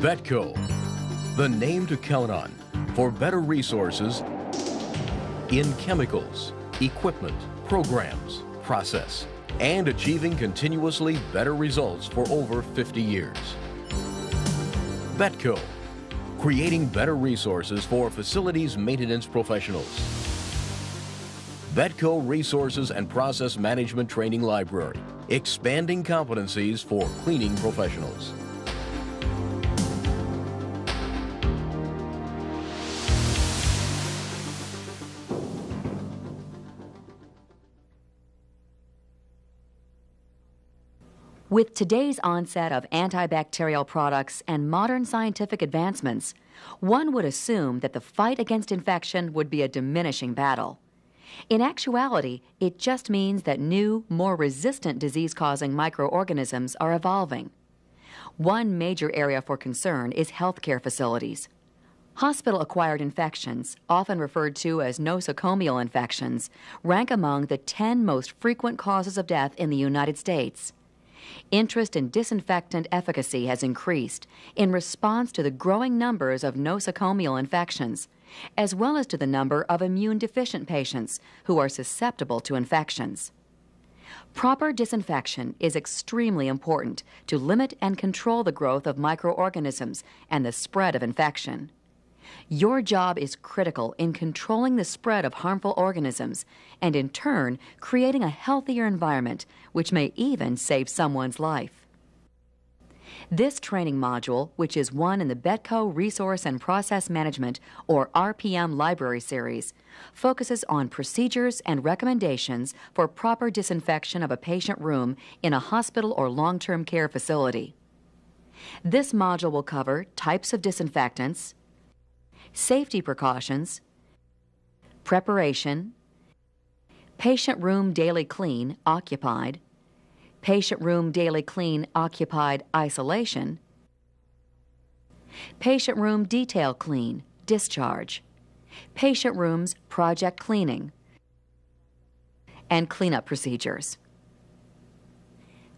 Betco, the name to count on for better resources in chemicals, equipment, programs, process, and achieving continuously better results for over 50 years. Betco, creating better resources for facilities maintenance professionals. Betco Resources and Process Management Training Library, expanding competencies for cleaning professionals. With today's onset of antibacterial products and modern scientific advancements, one would assume that the fight against infection would be a diminishing battle. In actuality, it just means that new, more resistant disease causing microorganisms are evolving. One major area for concern is healthcare facilities. Hospital acquired infections, often referred to as nosocomial infections, rank among the 10 most frequent causes of death in the United States. Interest in disinfectant efficacy has increased in response to the growing numbers of nosocomial infections, as well as to the number of immune deficient patients who are susceptible to infections. Proper disinfection is extremely important to limit and control the growth of microorganisms and the spread of infection. Your job is critical in controlling the spread of harmful organisms and, in turn, creating a healthier environment, which may even save someone's life. This training module, which is one in the Betco Resource and Process Management or RPM Library Series, focuses on procedures and recommendations for proper disinfection of a patient room in a hospital or long term care facility. This module will cover types of disinfectants, safety precautions, preparation, patient room daily clean, occupied, patient room daily clean, occupied, isolation, patient room detail clean, discharge, patient rooms project cleaning, and cleanup procedures.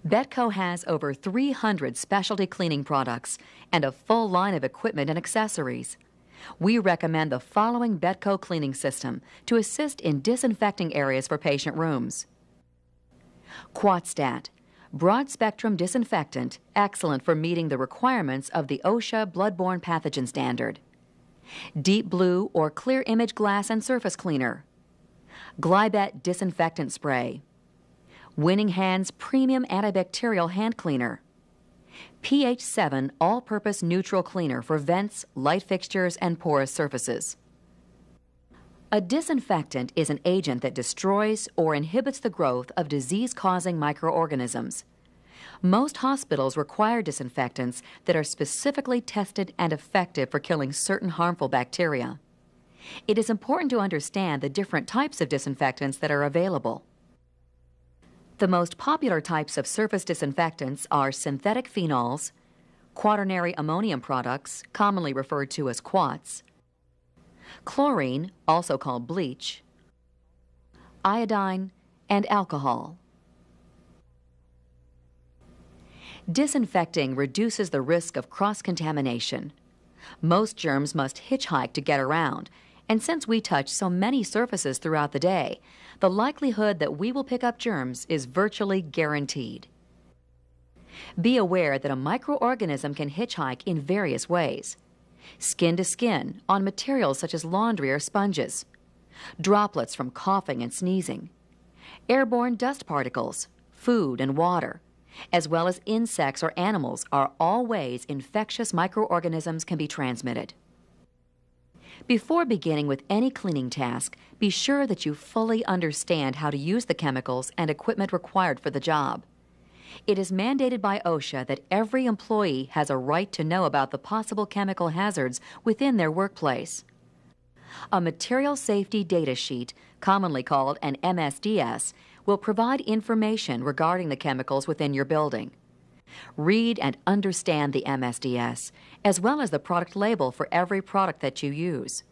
Betco has over 300 specialty cleaning products and a full line of equipment and accessories we recommend the following Betco cleaning system to assist in disinfecting areas for patient rooms. Quatstat, broad spectrum disinfectant, excellent for meeting the requirements of the OSHA bloodborne pathogen standard. Deep blue or clear image glass and surface cleaner. Glybet disinfectant spray. Winning Hands premium antibacterial hand cleaner pH 7 all purpose neutral cleaner for vents, light fixtures, and porous surfaces. A disinfectant is an agent that destroys or inhibits the growth of disease causing microorganisms. Most hospitals require disinfectants that are specifically tested and effective for killing certain harmful bacteria. It is important to understand the different types of disinfectants that are available. The most popular types of surface disinfectants are synthetic phenols, quaternary ammonium products, commonly referred to as quats, chlorine, also called bleach, iodine, and alcohol. Disinfecting reduces the risk of cross contamination. Most germs must hitchhike to get around, and since we touch so many surfaces throughout the day, the likelihood that we will pick up germs is virtually guaranteed. Be aware that a microorganism can hitchhike in various ways skin to skin on materials such as laundry or sponges, droplets from coughing and sneezing, airborne dust particles, food and water, as well as insects or animals are all ways infectious microorganisms can be transmitted. Before beginning with any cleaning task, be sure that you fully understand how to use the chemicals and equipment required for the job. It is mandated by OSHA that every employee has a right to know about the possible chemical hazards within their workplace. A material safety data sheet, commonly called an MSDS, will provide information regarding the chemicals within your building. Read and understand the MSDS, as well as the product label for every product that you use.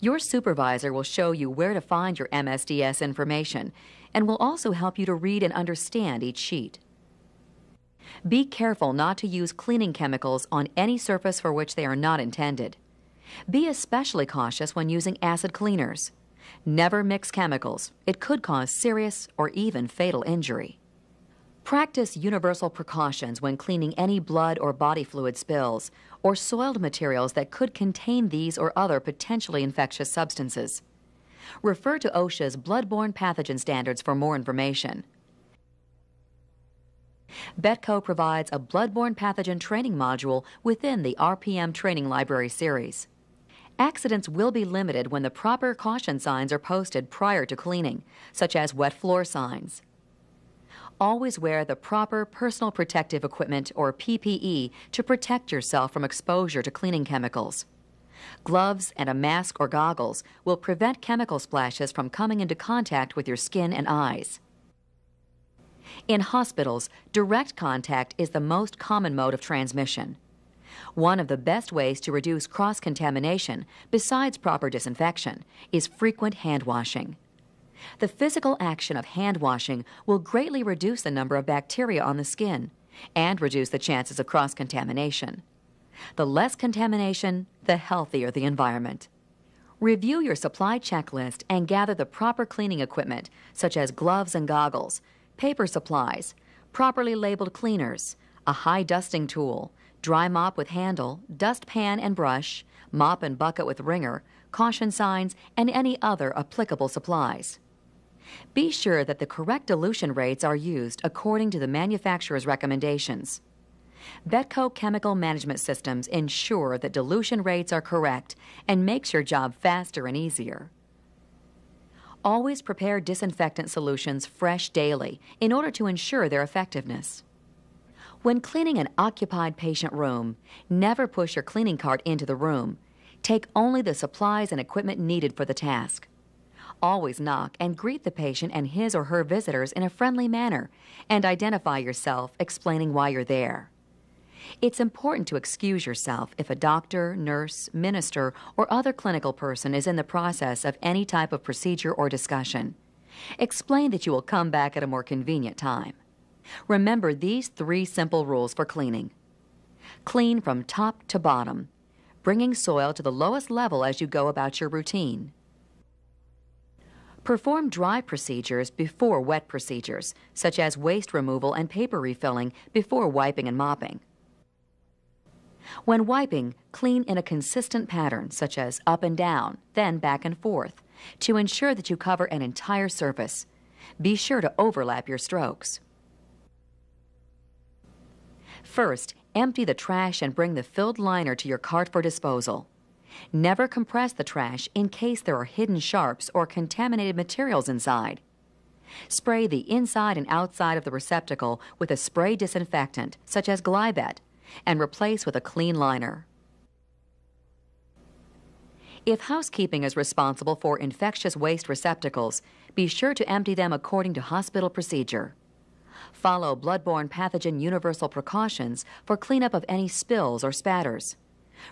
Your supervisor will show you where to find your MSDS information and will also help you to read and understand each sheet. Be careful not to use cleaning chemicals on any surface for which they are not intended. Be especially cautious when using acid cleaners. Never mix chemicals. It could cause serious or even fatal injury. Practice universal precautions when cleaning any blood or body fluid spills or soiled materials that could contain these or other potentially infectious substances. Refer to OSHA's bloodborne pathogen standards for more information. BETCO provides a bloodborne pathogen training module within the RPM Training Library series. Accidents will be limited when the proper caution signs are posted prior to cleaning, such as wet floor signs always wear the proper personal protective equipment or PPE to protect yourself from exposure to cleaning chemicals. Gloves and a mask or goggles will prevent chemical splashes from coming into contact with your skin and eyes. In hospitals, direct contact is the most common mode of transmission. One of the best ways to reduce cross contamination, besides proper disinfection, is frequent hand washing. The physical action of hand washing will greatly reduce the number of bacteria on the skin and reduce the chances of cross contamination. The less contamination, the healthier the environment. Review your supply checklist and gather the proper cleaning equipment, such as gloves and goggles, paper supplies, properly labeled cleaners, a high dusting tool, dry mop with handle, dust pan and brush, mop and bucket with wringer, caution signs, and any other applicable supplies. Be sure that the correct dilution rates are used according to the manufacturer's recommendations. BETCO chemical management systems ensure that dilution rates are correct and makes your job faster and easier. Always prepare disinfectant solutions fresh daily in order to ensure their effectiveness. When cleaning an occupied patient room, never push your cleaning cart into the room. Take only the supplies and equipment needed for the task. Always knock and greet the patient and his or her visitors in a friendly manner and identify yourself, explaining why you're there. It's important to excuse yourself if a doctor, nurse, minister, or other clinical person is in the process of any type of procedure or discussion. Explain that you will come back at a more convenient time. Remember these three simple rules for cleaning. Clean from top to bottom, bringing soil to the lowest level as you go about your routine. Perform dry procedures before wet procedures, such as waste removal and paper refilling before wiping and mopping. When wiping, clean in a consistent pattern, such as up and down, then back and forth, to ensure that you cover an entire surface. Be sure to overlap your strokes. First, empty the trash and bring the filled liner to your cart for disposal. Never compress the trash in case there are hidden sharps or contaminated materials inside. Spray the inside and outside of the receptacle with a spray disinfectant, such as Glybet, and replace with a clean liner. If housekeeping is responsible for infectious waste receptacles, be sure to empty them according to hospital procedure. Follow bloodborne pathogen universal precautions for cleanup of any spills or spatters.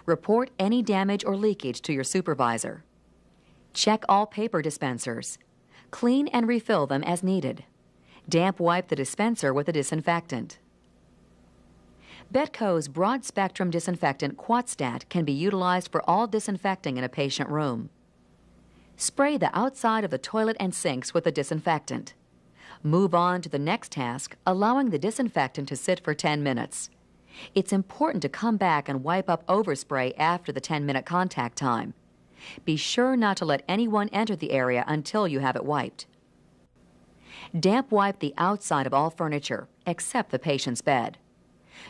Report any damage or leakage to your supervisor. Check all paper dispensers. Clean and refill them as needed. Damp wipe the dispenser with a disinfectant. BETCO's broad spectrum disinfectant Quatstat can be utilized for all disinfecting in a patient room. Spray the outside of the toilet and sinks with a disinfectant. Move on to the next task, allowing the disinfectant to sit for 10 minutes. It's important to come back and wipe up overspray after the 10 minute contact time. Be sure not to let anyone enter the area until you have it wiped. Damp wipe the outside of all furniture, except the patient's bed.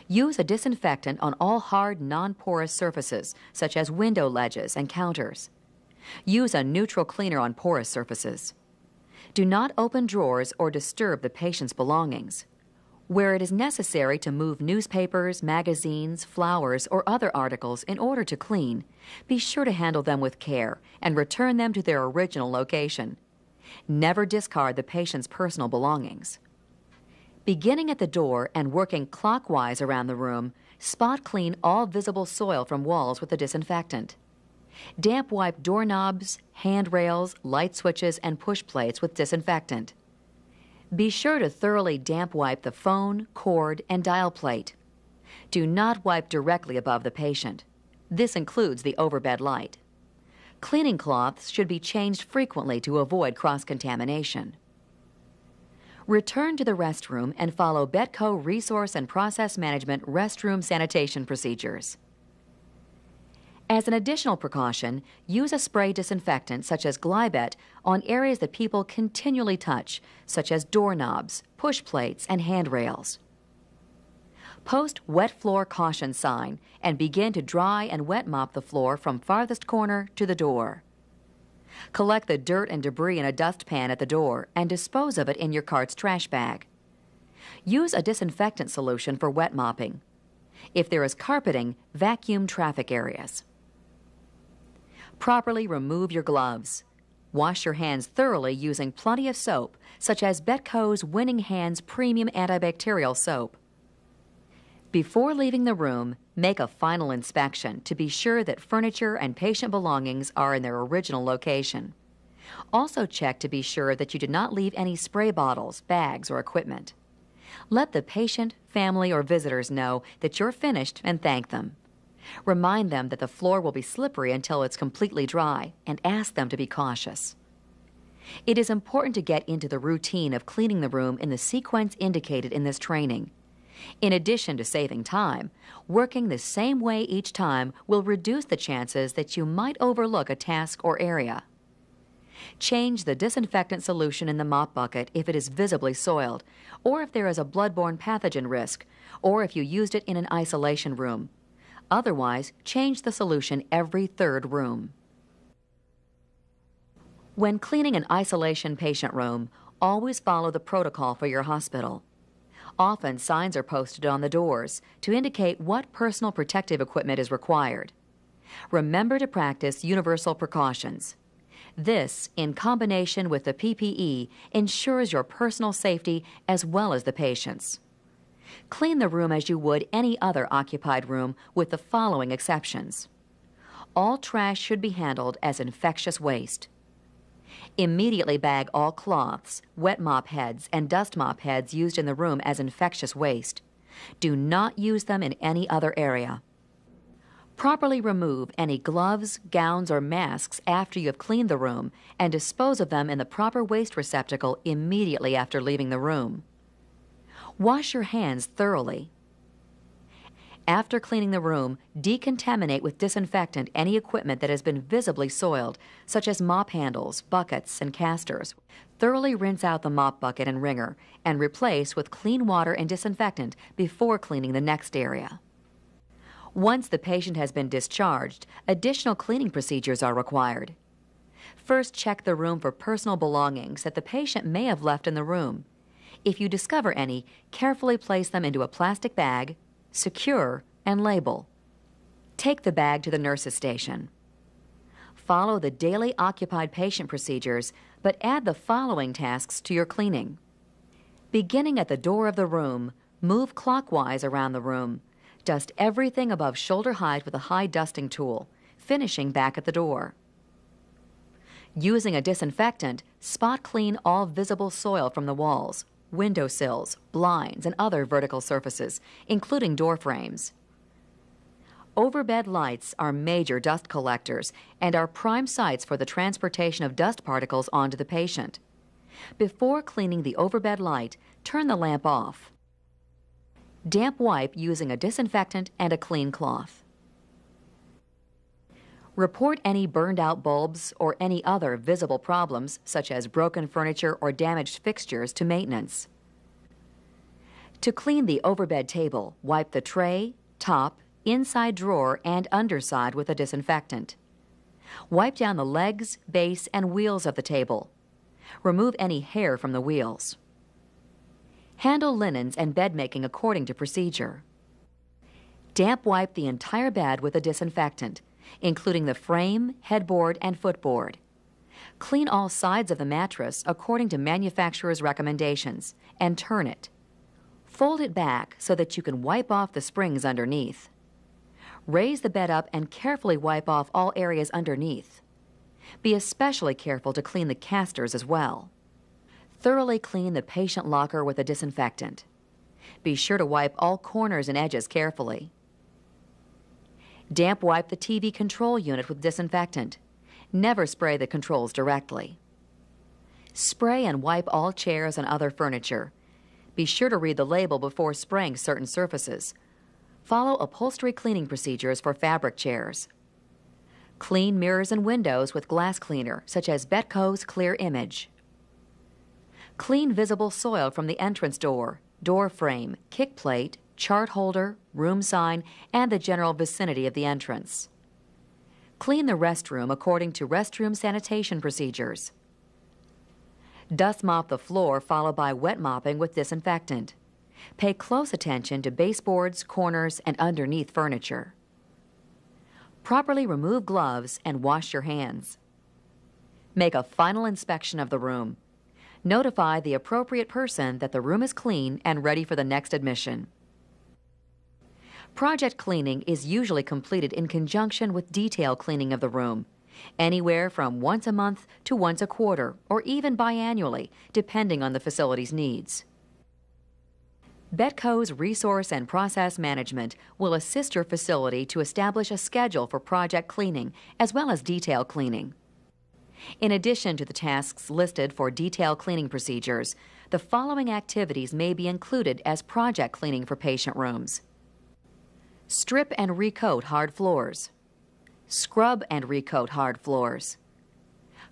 Use a disinfectant on all hard, non porous surfaces, such as window ledges and counters. Use a neutral cleaner on porous surfaces. Do not open drawers or disturb the patient's belongings. Where it is necessary to move newspapers, magazines, flowers, or other articles in order to clean, be sure to handle them with care and return them to their original location. Never discard the patient's personal belongings. Beginning at the door and working clockwise around the room, spot clean all visible soil from walls with a disinfectant. Damp wipe doorknobs, handrails, light switches, and push plates with disinfectant. Be sure to thoroughly damp wipe the phone, cord, and dial plate. Do not wipe directly above the patient. This includes the overbed light. Cleaning cloths should be changed frequently to avoid cross-contamination. Return to the restroom and follow Betco Resource and Process Management restroom sanitation procedures. As an additional precaution, use a spray disinfectant such as Glybet on areas that people continually touch, such as doorknobs, push plates, and handrails. Post wet floor caution sign and begin to dry and wet mop the floor from farthest corner to the door. Collect the dirt and debris in a dustpan at the door and dispose of it in your cart's trash bag. Use a disinfectant solution for wet mopping. If there is carpeting, vacuum traffic areas. Properly remove your gloves. Wash your hands thoroughly using plenty of soap, such as Betco's Winning Hands Premium Antibacterial Soap. Before leaving the room, make a final inspection to be sure that furniture and patient belongings are in their original location. Also check to be sure that you did not leave any spray bottles, bags, or equipment. Let the patient, family, or visitors know that you're finished and thank them. Remind them that the floor will be slippery until it's completely dry and ask them to be cautious. It is important to get into the routine of cleaning the room in the sequence indicated in this training. In addition to saving time, working the same way each time will reduce the chances that you might overlook a task or area. Change the disinfectant solution in the mop bucket if it is visibly soiled, or if there is a bloodborne pathogen risk, or if you used it in an isolation room. Otherwise, change the solution every third room. When cleaning an isolation patient room, always follow the protocol for your hospital. Often, signs are posted on the doors to indicate what personal protective equipment is required. Remember to practice universal precautions. This, in combination with the PPE, ensures your personal safety as well as the patient's. Clean the room as you would any other occupied room with the following exceptions. All trash should be handled as infectious waste. Immediately bag all cloths, wet mop heads, and dust mop heads used in the room as infectious waste. Do not use them in any other area. Properly remove any gloves, gowns, or masks after you have cleaned the room and dispose of them in the proper waste receptacle immediately after leaving the room. Wash your hands thoroughly. After cleaning the room, decontaminate with disinfectant any equipment that has been visibly soiled, such as mop handles, buckets, and casters. Thoroughly rinse out the mop bucket and wringer and replace with clean water and disinfectant before cleaning the next area. Once the patient has been discharged, additional cleaning procedures are required. First, check the room for personal belongings that the patient may have left in the room. If you discover any, carefully place them into a plastic bag, secure, and label. Take the bag to the nurse's station. Follow the daily occupied patient procedures, but add the following tasks to your cleaning. Beginning at the door of the room, move clockwise around the room. Dust everything above shoulder height with a high dusting tool, finishing back at the door. Using a disinfectant, spot clean all visible soil from the walls, windowsills, blinds, and other vertical surfaces, including door frames. Overbed lights are major dust collectors and are prime sites for the transportation of dust particles onto the patient. Before cleaning the overbed light, turn the lamp off. Damp wipe using a disinfectant and a clean cloth. Report any burned out bulbs or any other visible problems, such as broken furniture or damaged fixtures, to maintenance. To clean the overbed table, wipe the tray, top, inside drawer, and underside with a disinfectant. Wipe down the legs, base, and wheels of the table. Remove any hair from the wheels. Handle linens and bed making according to procedure. Damp wipe the entire bed with a disinfectant including the frame, headboard, and footboard. Clean all sides of the mattress according to manufacturer's recommendations and turn it. Fold it back so that you can wipe off the springs underneath. Raise the bed up and carefully wipe off all areas underneath. Be especially careful to clean the casters as well. Thoroughly clean the patient locker with a disinfectant. Be sure to wipe all corners and edges carefully. Damp wipe the TV control unit with disinfectant. Never spray the controls directly. Spray and wipe all chairs and other furniture. Be sure to read the label before spraying certain surfaces. Follow upholstery cleaning procedures for fabric chairs. Clean mirrors and windows with glass cleaner, such as Betco's Clear Image. Clean visible soil from the entrance door, door frame, kick plate, chart holder, room sign, and the general vicinity of the entrance. Clean the restroom according to restroom sanitation procedures. Dust mop the floor followed by wet mopping with disinfectant. Pay close attention to baseboards, corners, and underneath furniture. Properly remove gloves and wash your hands. Make a final inspection of the room. Notify the appropriate person that the room is clean and ready for the next admission. Project cleaning is usually completed in conjunction with detail cleaning of the room, anywhere from once a month to once a quarter, or even biannually, depending on the facility's needs. Betco's Resource and Process Management will assist your facility to establish a schedule for project cleaning as well as detail cleaning. In addition to the tasks listed for detail cleaning procedures, the following activities may be included as project cleaning for patient rooms. Strip and recoat hard floors. Scrub and recoat hard floors.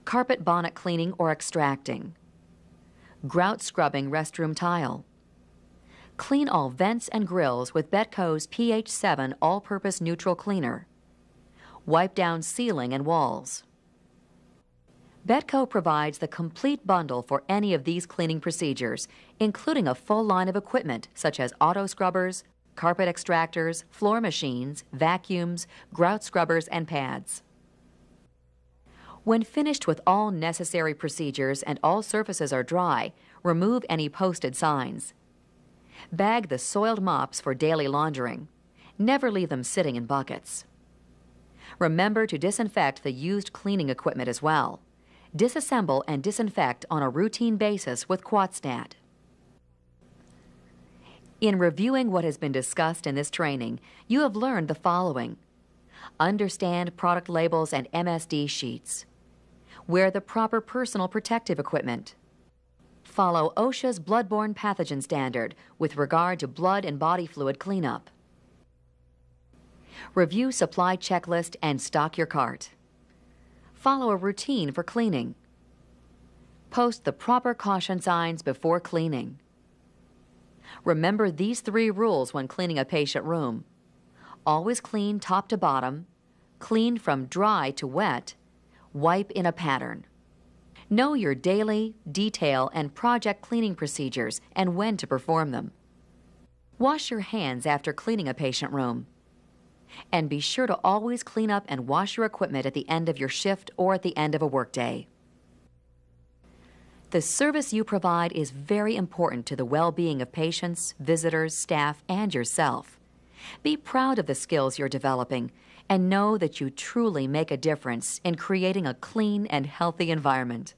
Carpet bonnet cleaning or extracting. Grout scrubbing restroom tile. Clean all vents and grills with Betco's pH 7 all purpose neutral cleaner. Wipe down ceiling and walls. Betco provides the complete bundle for any of these cleaning procedures, including a full line of equipment such as auto scrubbers, carpet extractors, floor machines, vacuums, grout scrubbers, and pads. When finished with all necessary procedures and all surfaces are dry, remove any posted signs. Bag the soiled mops for daily laundering. Never leave them sitting in buckets. Remember to disinfect the used cleaning equipment as well. Disassemble and disinfect on a routine basis with QuatStat. In reviewing what has been discussed in this training, you have learned the following. Understand product labels and MSD sheets. Wear the proper personal protective equipment. Follow OSHA's bloodborne pathogen standard with regard to blood and body fluid cleanup. Review supply checklist and stock your cart. Follow a routine for cleaning. Post the proper caution signs before cleaning. Remember these three rules when cleaning a patient room. Always clean top to bottom, clean from dry to wet, wipe in a pattern. Know your daily, detail, and project cleaning procedures and when to perform them. Wash your hands after cleaning a patient room. And be sure to always clean up and wash your equipment at the end of your shift or at the end of a workday. The service you provide is very important to the well being of patients, visitors, staff, and yourself. Be proud of the skills you're developing and know that you truly make a difference in creating a clean and healthy environment.